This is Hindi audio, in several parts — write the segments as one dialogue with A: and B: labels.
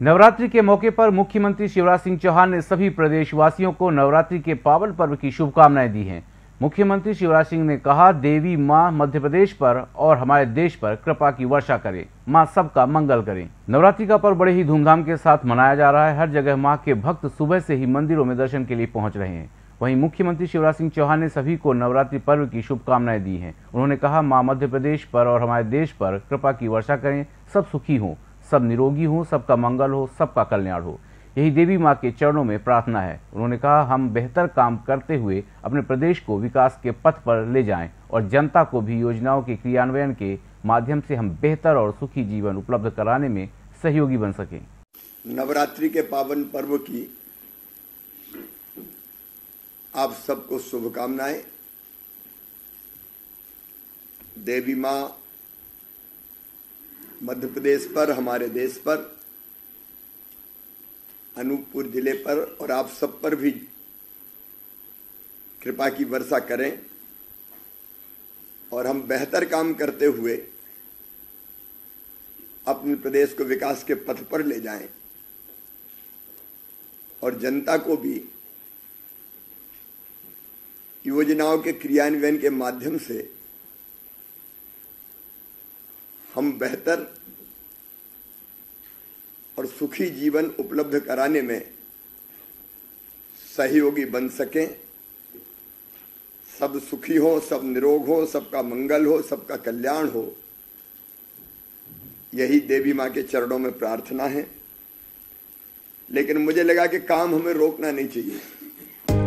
A: नवरात्रि के मौके पर मुख्यमंत्री शिवराज सिंह चौहान ने सभी प्रदेशवासियों को नवरात्रि के पावन पर्व की शुभकामनाएँ दी हैं। मुख्यमंत्री शिवराज सिंह ने कहा, देवी माँ मध्य प्रदेश पर और हमारे देश पर कृपा की वर्षा करे, माँ सबका मंगल करे। नवरात्रि का पर्व बड़े ही धूमधाम के साथ मनाया जा रहा है। हर जगह माँ के भक्त सुबह से ही मंदिरों में दर्शन के लिए पहुँच रहे हैं। वहीं मुख्यमंत्री शिवराज सिंह चौहान ने सभी को नवरात्रि पर्व की शुभकामनाएँ दी हैं। उन्होंने कहा, माँ मध्य प्रदेश पर और हमारे देश पर कृपा की वर्षा करें, सब सुखी हों। सब निरोगी हो, सबका मंगल हो, सबका कल्याण हो। यही देवी माँ के चरणों में प्रार्थना है। उन्होंने कहा, हम बेहतर काम करते हुए अपने प्रदेश को विकास के पथ पर ले जाएँ और जनता को भी योजनाओं के क्रियान्वयन के माध्यम से हम बेहतर और सुखी जीवन उपलब्ध कराने में सहयोगी बन सकें।
B: नवरात्रि के पावन पर्व की आप सबको शुभकामनाएँ। देवी माँ मध्य प्रदेश पर, हमारे देश पर, अनूपपुर ज़िले पर, और आप सब पर भी कृपा की वर्षा करें। और हम बेहतर काम करते हुए अपने प्रदेश को विकास के पथ पर ले जाएँ। और जनता को भी योजनाओं के क्रियान्वयन के माध्यम से हम बेहतर और सुखी जीवन उपलब्ध कराने में सहयोगी बन सकें। सब सुखी हो, सब निरोग हो, सबका मंगल हो, सबका कल्याण हो। यही देवी माँ के चरणों में प्रार्थना है। लेकिन मुझे लगा कि काम हमें रोकना नहीं चाहिए।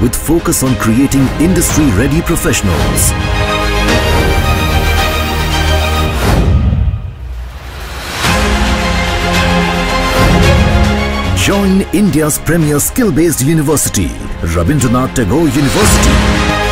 C: with focus on creating industry-ready professionals. Join India's premier skill-based university, Rabindranath Tagore University.